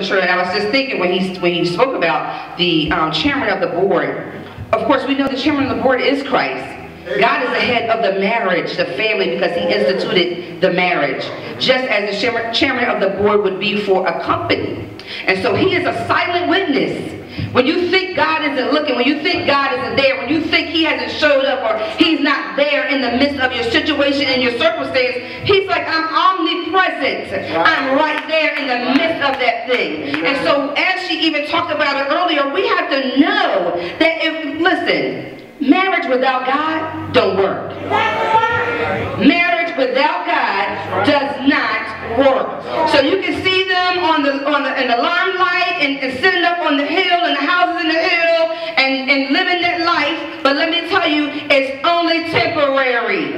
true. And I was just thinking when he when he spoke about the um, chairman of the board. Of course, we know the chairman of the board is Christ. God is the head of the marriage, the family, because he instituted the marriage. Just as the chairman of the board would be for a company. And so he is a silent witness when you think God isn't looking, when you think God isn't there, when you think he hasn't showed up or he's not there in the midst of your situation and your circumstance, he's like, I'm omnipresent. I'm right there in the midst of that thing. And so as she even talked about it earlier, we have to know that if, listen, marriage without God don't work. Marriage without God does not work. So you can see them on the on the, in the limelight and, and sitting up on the hill and the houses in the hill and, and living that life. But let me tell you, it's only temporary.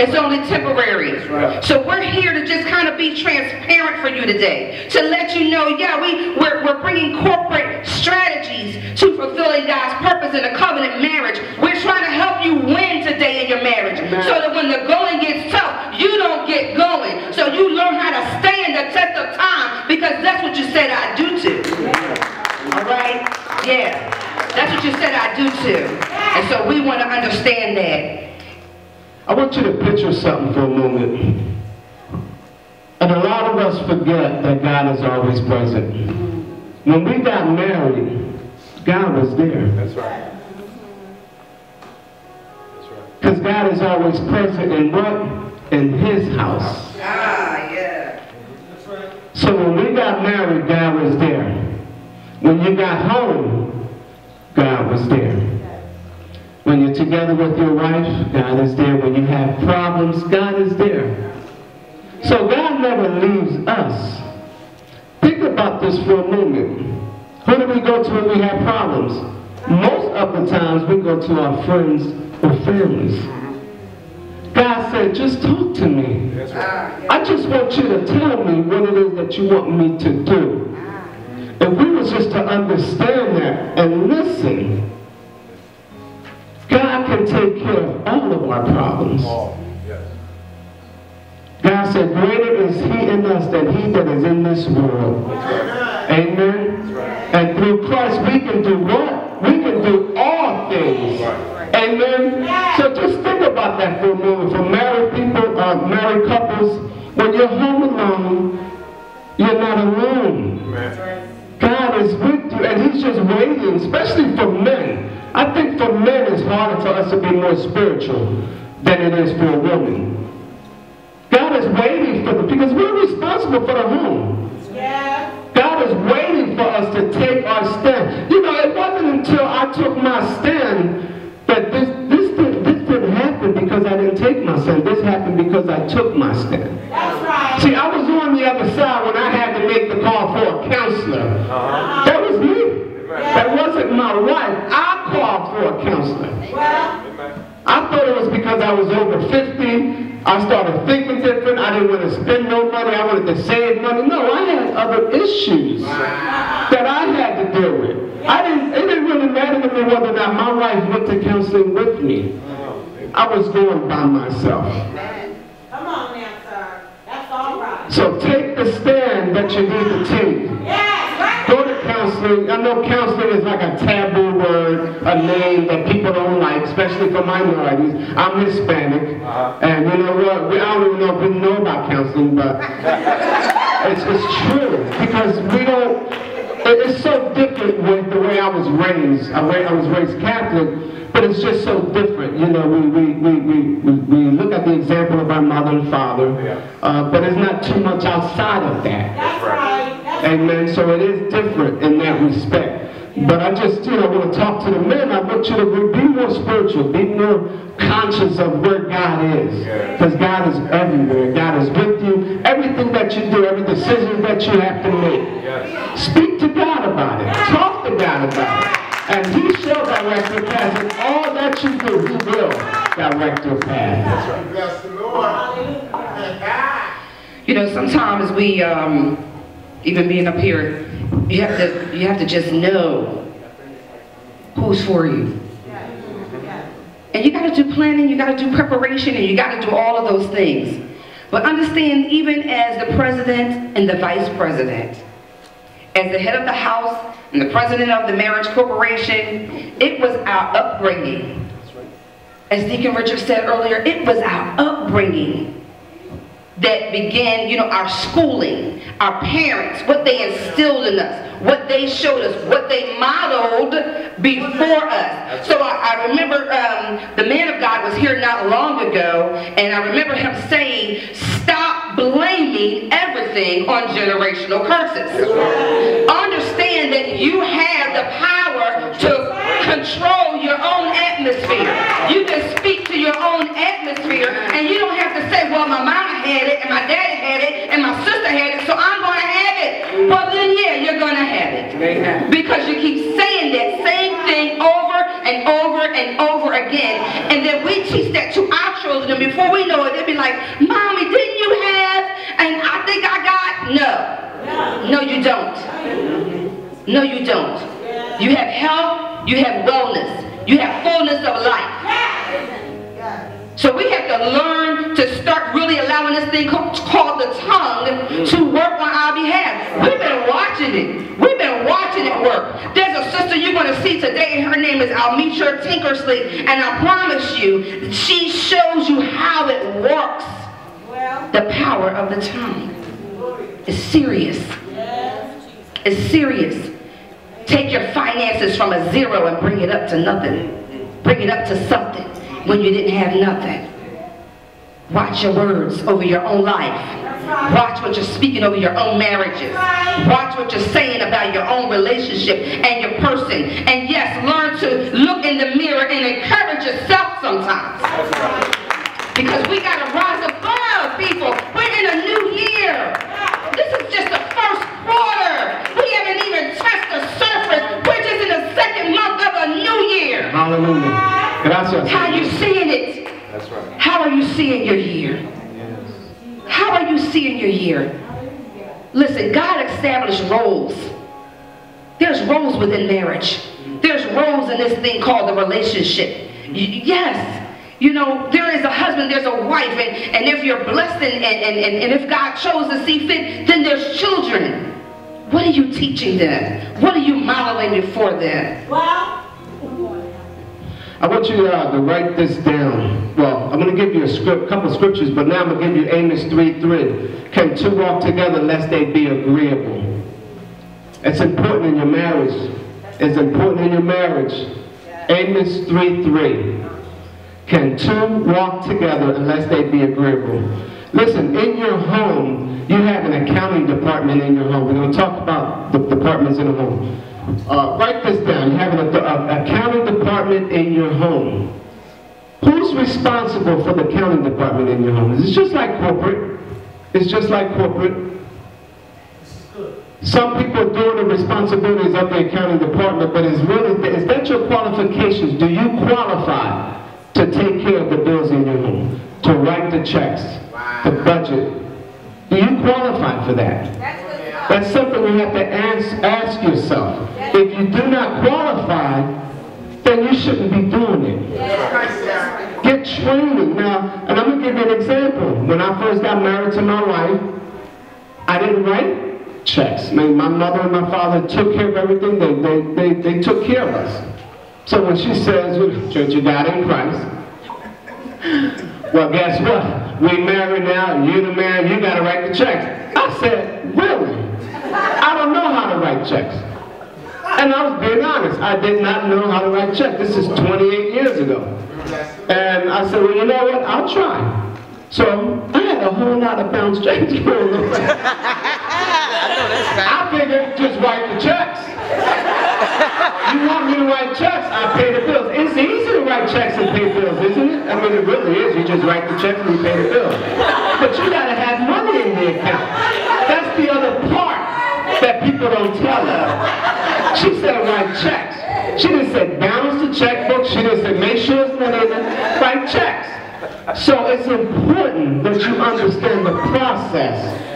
It's only temporary. So we're here to just kind of be transparent for you today. To let you know, yeah, we, we're, we're bringing corporate strategies to fulfilling God's purpose in a covenant marriage. We're trying to help you win today in your marriage. So that when the going gets tough, you don't get going. So you learn how to stand the test of time because that's what you said I do to. All right? Yeah. That's what you said I do to. And so we want to understand that. I want you to picture something for a moment. And a lot of us forget that God is always present. When we got married, God was there. That's right. Because God is always present in what? In his house. Ah, yeah. That's right. So when we got married, God was there. When you got home, God was there. When you're together with your wife, God is there. When you have problems, God is there. So God never leaves us. Think about this for a moment. Who do we go to when we have problems? Most of the times we go to our friends or families. God said, just talk to me. I just want you to tell me what it is that you want me to do. If we was just to understand that and listen, God can take care of all of our problems. God said, greater is he in us than he that is in this world. Amen. And through Christ we can do what? We can do all things. Amen. So just think about that for a moment. For married people, uh, married couples, when you're home alone, you're not alone. God is with you, and He's just waiting, especially for men. I think for men it's harder for us to be more spiritual than it is for a woman. God is waiting for the because we're responsible for the home. Yeah. God is waiting for us to take our stand. You know, it wasn't until I took my stand that this this didn't, this didn't happen because I didn't take my stand. This happened because I took my stand. That's right. See, I was on the other side when I had to make the call for a counselor. Uh-huh. That was me. That wasn't my wife. I called for a counselor. Well, I thought it was because I was over 50 I started thinking different. I didn't want to spend no money. I wanted to save money. No, I had other issues that I had to deal with. I didn't, it didn't really matter to me whether or not my wife went to counseling with me. I was going by myself. Come on now, sir. That's all right. So take the stand that you need to take. Yes, Go to counseling. I know counseling is like a taboo word, a name that people don't like, especially for minorities. I'm Hispanic, uh-huh. and you know what? I don't even know if we know about counseling, but it's, it's true because we don't. It's so different with the way I was raised. I was raised Catholic, but it's just so different. You know, we, we, we, we, we look at the example of our mother and father, uh, but it's not too much outside of that. That's right. Amen. So it is different in that respect. But I just, you know, want to talk to the men. I want you to be more spiritual, be more conscious of where God is. Because God is everywhere. God is with you. Everything that you do, every decision that you have to make. Speak to God about it. Talk to God about it. And he shall direct your path. And all that you do, he will direct your path. Bless the Lord. You know, sometimes we, um, even being up here, you have to you have to just know who's for you. And you got to do planning, you got to do preparation, and you got to do all of those things. But understand, even as the president and the vice president, as the head of the house and the president of the Marriage Corporation, it was our upbringing. As Deacon Richard said earlier, it was our upbringing that began, you know, our schooling, our parents, what they instilled in us, what they showed us, what they modeled before us. So I, I remember um, the man of God was here not long ago, and I remember him saying, stop blaming everything on generational curses. Understand that you have the power to control your own atmosphere. You can speak to your own atmosphere, and you don't have to say, well, my mama had it, and my daddy had it, and my sister had it, so I'm going to have it. Well, then, yeah, you're going to have it. Because you keep saying that same thing over and over and over again. And then we teach that to our children, and before we know it, they'll be like, Mommy, didn't you have? And I think I got. No. No, you don't. No, you don't. You have health, you have wellness, you have fullness of life. So we have to learn to work on our behalf. We've been watching it. We've been watching it work. There's a sister you're going to see today. Her name is Almitra Tinkersley. And I promise you, she shows you how it works. The power of the tongue. is serious. It's serious. Take your finances from a zero and bring it up to nothing. Bring it up to something when you didn't have nothing. Watch your words over your own life. Watch what you're speaking over your own marriages. Watch what you're saying about your own relationship and your person. And yes, learn to look in the mirror and encourage yourself sometimes. Because we got to rise above people. We're in a new year. This is just the first quarter. We haven't even touched the surface. We're just in the second month of a new year. Hallelujah. Gracias. How are you seeing it? That's right. How are you seeing your year? How are you seeing your year? Listen, God established roles. There's roles within marriage. There's roles in this thing called the relationship. Y- yes. You know, there is a husband, there's a wife, and, and if you're blessed and, and, and, and if God chose to see fit, then there's children. What are you teaching them? What are you modeling before them? Well, I want you uh, to write this down. Well, I'm going to give you a script, couple scriptures, but now I'm going to give you Amos 3 3. Can two walk together lest they be agreeable? It's important in your marriage. It's important in your marriage. Amos 3 3. Can two walk together unless they be agreeable? Listen, in your home, you have an accounting department in your home. We're going to talk about the departments in the home. Uh, write this down. You have an uh, accounting department in your home. Who's responsible for the accounting department in your home? It's just like corporate. It's just like corporate. Some people are doing the responsibilities of the accounting department, but it's really, is that your qualifications? Do you qualify to take care of the bills in your home? To write the checks? The budget? Do you qualify for that? That's something you have to ask, ask yourself. If you do not qualify, then you shouldn't be doing it. Get training. Now, and I'm going to give you an example. When I first got married to my wife, I didn't write checks. Mean, my mother and my father took care of everything. They, they, they, they took care of us. So when she says, Church of God in Christ, well, guess what? We married now, you the man, you got to write the checks. I said, really? I don't know how to write checks. And I was being honest. I did not know how to write checks. This is 28 years ago. And I said, well, you know what? I'll try. So I had a whole lot of bounce checks going on. I figured just write the checks. You want me to write checks? I pay the bills. It's easy to write checks and pay bills, isn't it? I mean, it really is. You just write the check and you pay the bills. But you got to have money in the account. That's the other part that people don't tell us. She said write checks. She didn't say balance checkbook. She didn't say make sure it's money in. Write checks. So it's important that you understand the process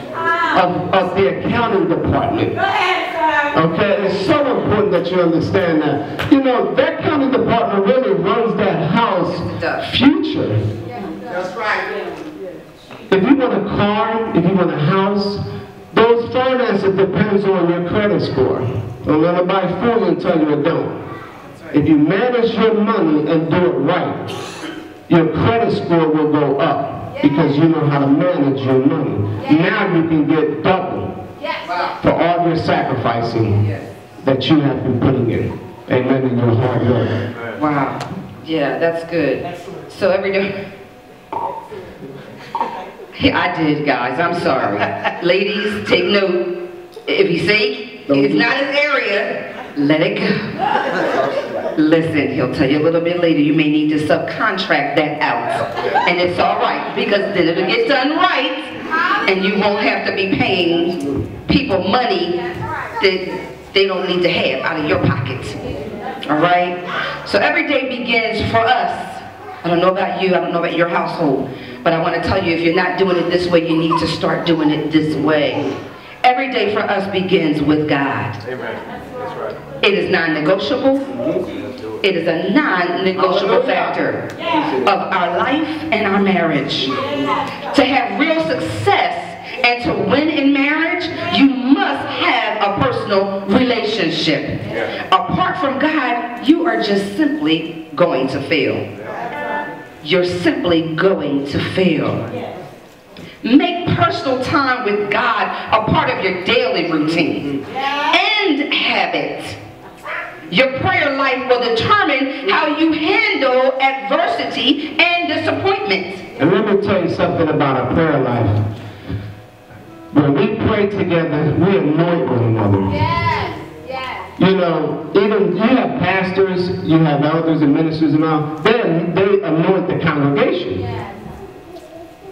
of, of the accounting department. go ahead, sir. Okay, it's so important that you understand that. You know, that accounting department really runs that house future. That's right. If you want a car, if you want a house, those finances depends on your credit score. Don't let nobody fool you and tell you it don't. If you manage your money and do it right, your credit score will go up because you know how to manage your money. Now you can get double for all your sacrificing that you have been putting in. Amen. In your hard work. Wow. Yeah, that's good. So every day. Yeah, I did, guys. I'm sorry. Ladies, take note. If he's sick, it's not his area, let it go. Listen, he'll tell you a little bit later, you may need to subcontract that out. And it's all right, because then it'll get done right, and you won't have to be paying people money that they don't need to have out of your pocket. All right? So every day begins for us. I don't know about you, I don't know about your household, but I want to tell you if you're not doing it this way, you need to start doing it this way. Every day for us begins with God. Amen. It is non-negotiable. It is a non-negotiable factor of our life and our marriage. To have real success and to win in marriage, you must have a personal relationship. Apart from God, you are just simply going to fail. You're simply going to fail. Make personal time with God a part of your daily routine. Your prayer life will determine how you handle adversity and disappointment. And let me tell you something about a prayer life. When we pray together, we anoint one another. Yes, yes. You know, even you have pastors, you have elders and ministers and all, then they anoint the congregation. Yes.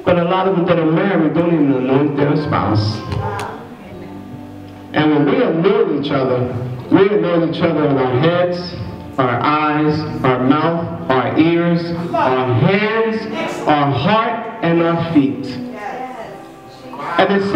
But a lot of them that are married don't even anoint their spouse. Wow. And when we anoint each other, we anoint each other on our heads, our eyes, our mouth, our ears, our hands, our heart, and our feet. And it's